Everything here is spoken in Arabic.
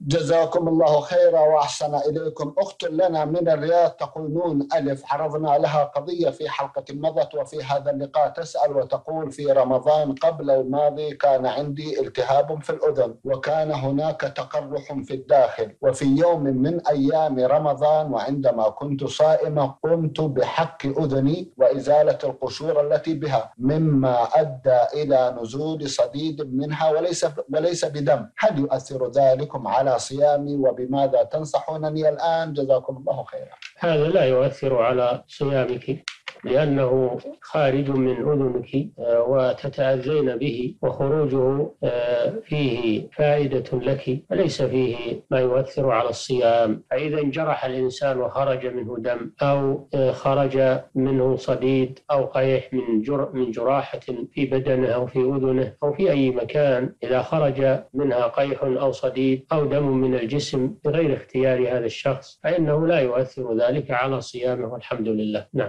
جزاكم الله خيرا وأحسن إليكم. أخت لنا من الرياض تقول نون ألف عرضنا لها قضية في حلقة مضت وفي هذا اللقاء تسأل وتقول في رمضان قبل الماضي كان عندي التهاب في الأذن وكان هناك تقرح في الداخل وفي يوم من أيام رمضان وعندما كنت صائمة قمت بحك أذني وإزالة القشور التي بها مما أدى إلى نزول صديد منها وليس وليس بدم. هل يؤثر ذلكم على صيامي وبماذا تنصحونني الآن؟ جزاكم الله خيرا. هذا لا يؤثر على صيامك. لأنه خارج من أذنك آه، وتتأذين به وخروجه آه، فيه فائدة لك وليس فيه ما يؤثر على الصيام. فإذا انجرح الإنسان وخرج منه دم أو آه، خرج منه صديد أو قيح من جر من جراحة في بدنه أو في أذنه أو في أي مكان إذا خرج منها قيح أو صديد أو دم من الجسم بغير اختيار هذا الشخص فإنه لا يؤثر ذلك على صيامه والحمد لله. نعم.